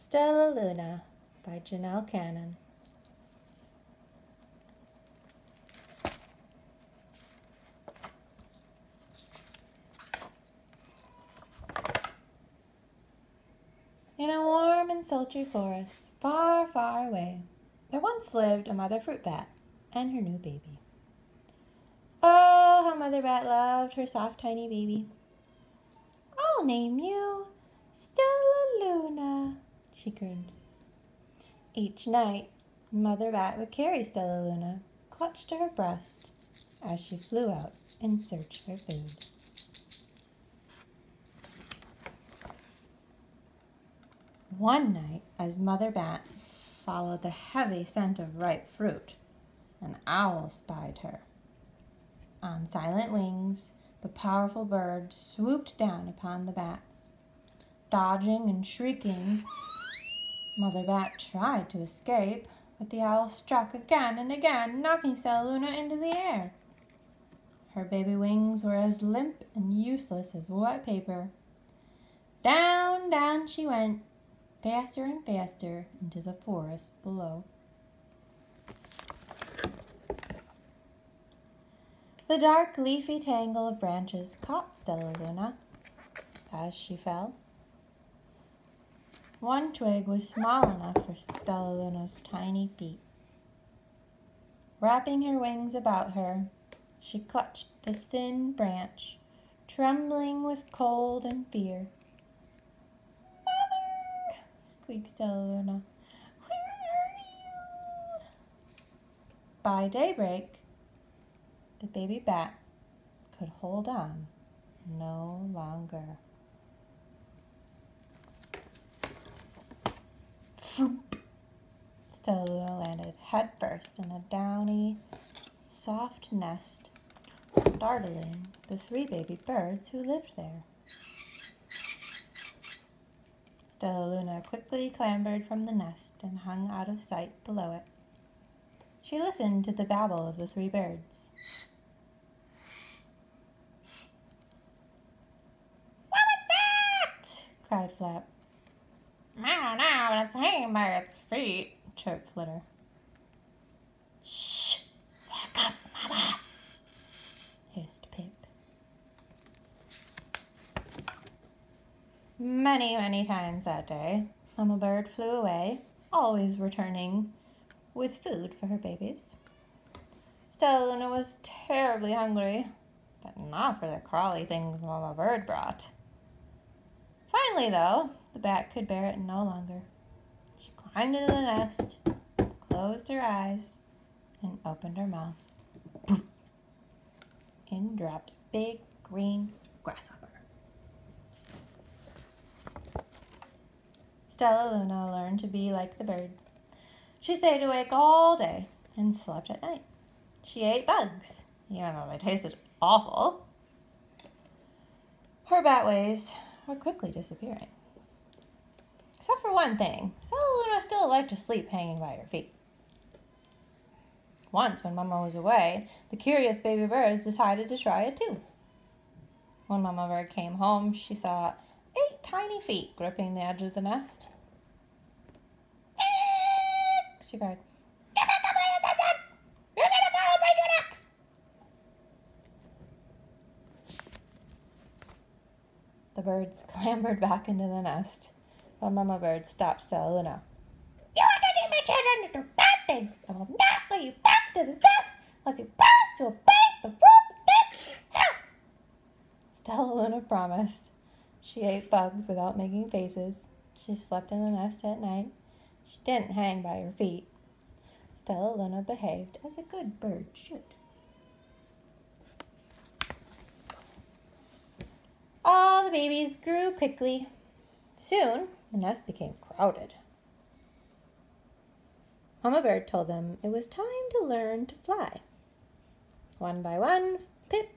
Stellaluna by Janell Cannon. In a warm and sultry forest, far, far away, there once lived a mother fruit bat and her new baby. Oh, how Mother Bat loved her soft, tiny baby. I'll name you Stella Luna, she crooned. Each night, Mother Bat would carry Stellaluna clutched to her breast as she flew out in search for food. One night, as Mother Bat followed the heavy scent of ripe fruit, an owl spied her. On silent wings, the powerful bird swooped down upon the bats. Dodging and shrieking, Mother Bat tried to escape, but the owl struck again and again, knocking Stellaluna into the air. Her baby wings were as limp and useless as wet paper. Down, down she went, faster and faster into the forest below. The dark leafy tangle of branches caught Stellaluna as she fell. One twig was small enough for Stellaluna's tiny feet. Wrapping her wings about her, she clutched the thin branch, trembling with cold and fear. Mother, squeaked Stellaluna, where are you? By daybreak, the baby bat could hold on no longer. Floop! Stella landed headfirst in a downy, soft nest, startling the three baby birds who lived there. Stellaluna quickly clambered from the nest and hung out of sight below it. She listened to the babble of the three birds. What was that? cried Flap. But it's hanging by its feet, chirped Flitter. Shh! There comes Mama, hissed Pip. Many, many times that day, Mama Bird flew away, always returning with food for her babies. Stellaluna was terribly hungry, but not for the crawly things Mama Bird brought. Finally, though, the bat could bear it no longer. Climbed into the nest, closed her eyes, and opened her mouth. In dropped a big green grasshopper. Stellaluna learned to be like the birds. She stayed awake all day and slept at night. She ate bugs, even though they tasted awful. Her bat ways were quickly disappearing. Except for one thing, Stellaluna still liked to sleep hanging by her feet. Once, when Mama was away, the curious baby birds decided to try it too. When Mama Bird came home, she saw eight tiny feet gripping the edge of the nest. She cried, Get back up attention! You're gonna fall and break your necks! The birds clambered back into the nest, but Mama Bird stopped Stellaluna. You are touching my children to do bad things. I will not let you back to this nest unless you promise to obey the rules of this house. Stellaluna promised. She ate bugs without making faces. She slept in the nest at night. She didn't hang by her feet. Stellaluna behaved as a good bird should. All the babies grew quickly. Soon, the nest became crowded. Mama Bird told them it was time to learn to fly. One by one, Pip,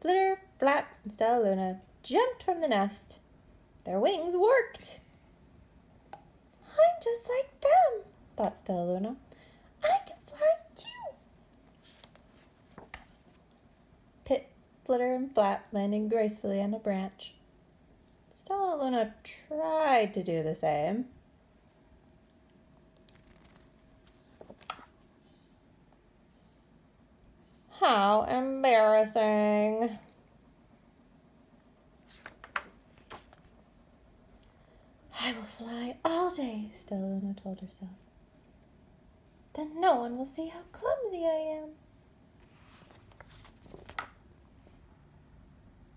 Flitter, Flap, and Stellaluna jumped from the nest. Their wings worked. I'm just like them, thought Stellaluna. I can fly too. Pip, Flitter, and Flap landed gracefully on a branch. Stellaluna tried to do the same. How embarrassing. I will fly all day, Stellaluna told herself. Then no one will see how clumsy I am.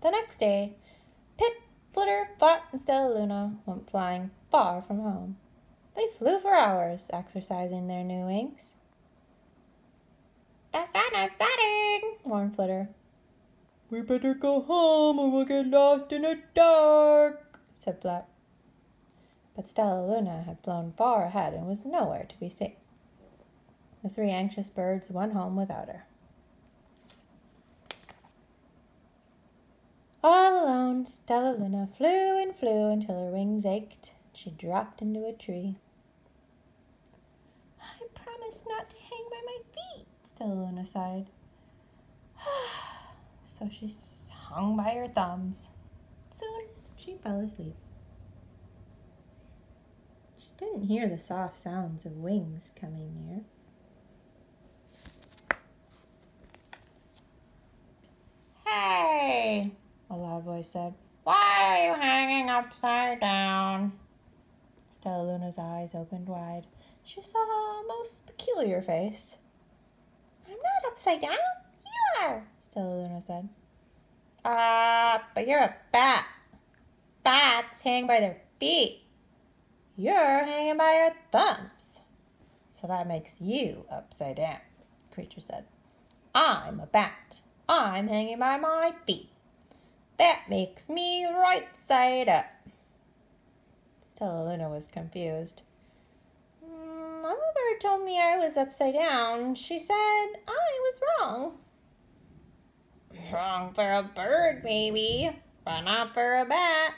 The next day, Flitter, Flap, and Stellaluna went flying far from home. They flew for hours, exercising their new wings. The sun is setting. warned Flitter. We better go home or we'll get lost in the dark, said Flap. But Stellaluna had flown far ahead and was nowhere to be seen. The three anxious birds went home without her. All alone, Stellaluna flew and flew until her wings ached. She dropped into a tree. I promised not to hang by my feet, Stellaluna sighed. so she hung by her thumbs. Soon she fell asleep. She didn't hear the soft sounds of wings coming near. Hey, A loud voice said. Why are you hanging upside down? Stellaluna's eyes opened wide. She saw a most peculiar face. I'm not upside down. You are. Stellaluna said. Ah, uh, but you're a bat. Bats hang by their feet. You're hanging by your thumbs. So that makes you upside down, the creature said. I'm a bat. I'm hanging by my feet. That makes me right side up. Stellaluna was confused. Mama Bird told me I was upside down. She said I was wrong. Wrong for a bird, maybe, but not for a bat.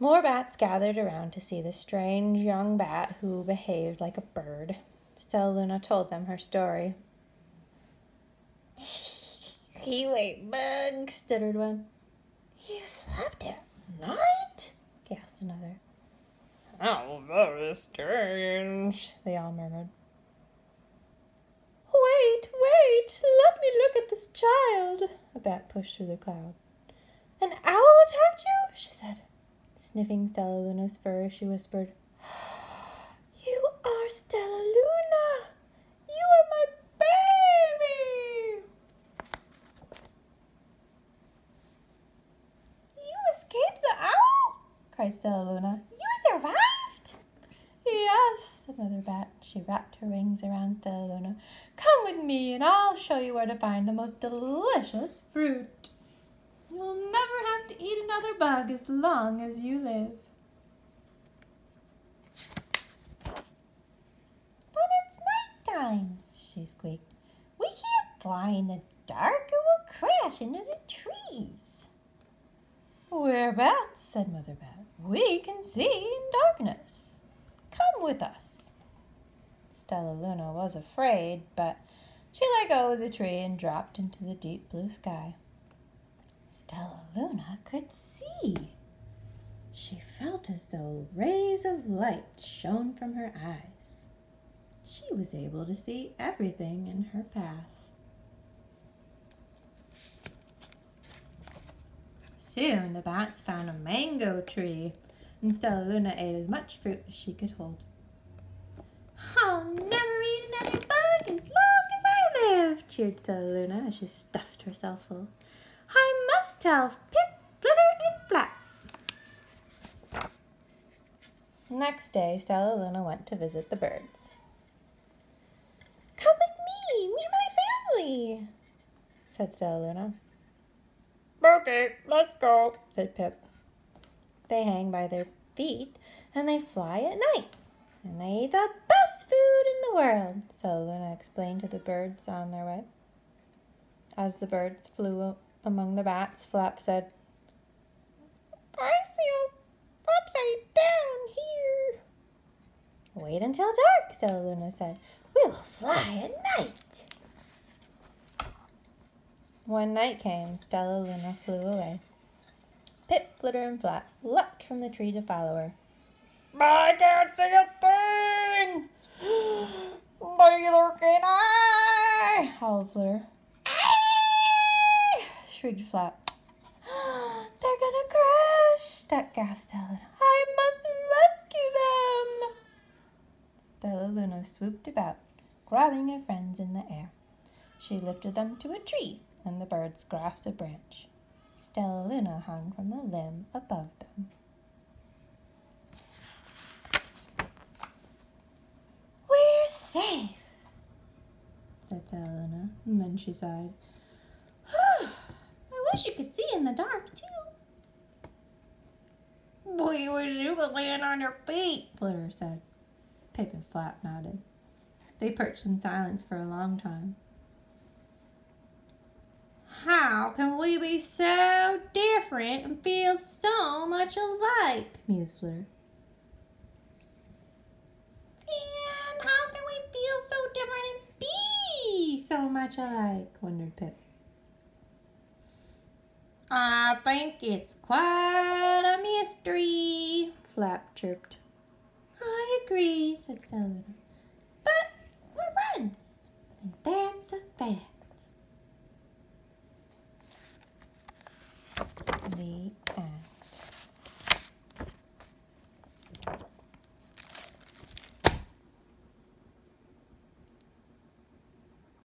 More bats gathered around to see the strange young bat who behaved like a bird. Stellaluna told them her story. You ate bugs, stuttered one. You slept at night? gasped another. How very strange, they all murmured. Wait, wait, let me look at this child, a bat pushed through the cloud. An owl attacked you? she said. Sniffing Stellaluna's fur, she whispered, You are Stellaluna! You are my baby! You escaped the owl? Cried Stellaluna. You survived? Yes, said Mother Bat. She wrapped her wings around Stellaluna. Come with me, and I'll show you where to find the most delicious fruit. You'll never have to eat another bug as long as you live. But it's night time, she squeaked. We can't fly in the dark or we'll crash into the trees. We're bats, said Mother Bat. We can see in darkness. Come with us. Stellaluna was afraid, but she let go of the tree and dropped into the deep blue sky. Stella Luna could see. She felt as though rays of light shone from her eyes. She was able to see everything in her path. Soon the bats found a mango tree, and Stellaluna ate as much fruit as she could hold. I'll never eat another bug as long as I live, cheered Stellaluna as she stuffed herself full. I must tell Pip, Flitter, and Flap. Next day, Stellaluna went to visit the birds. Come with me, meet my family, said Stellaluna. Okay, let's go, said Pip. They hang by their feet and they fly at night. And they eat the best food in the world, Stellaluna explained to the birds on their way. As the birds flew among the bats, Flap said, I feel upside down here. Wait until dark, Stellaluna said. We will fly at night. When night came, Stellaluna flew away. Pip, Flitter, and Flap leapt from the tree to follow her. I can't see a thing. Neither can I, howled Flitter. shrieked Flap. They're gonna crash, that gasped Ellen. I must rescue them. Stellaluna swooped about, grabbing her friends in the air. She lifted them to a tree, and the birds grasped a branch. Stellaluna hung from a limb above them. We're safe, said Stellaluna, and then she sighed. I wish you could see in the dark, too. We wish you could land on your feet, Flitter said. Pip and Flap nodded. They perched in silence for a long time. How can we be so different and feel so much alike? mused Flitter. And how can we feel so different and be so much alike? wondered Pip. I think it's quite a mystery, Flap chirped. I agree, said Stella. But we're friends, and that's a fact. The uh,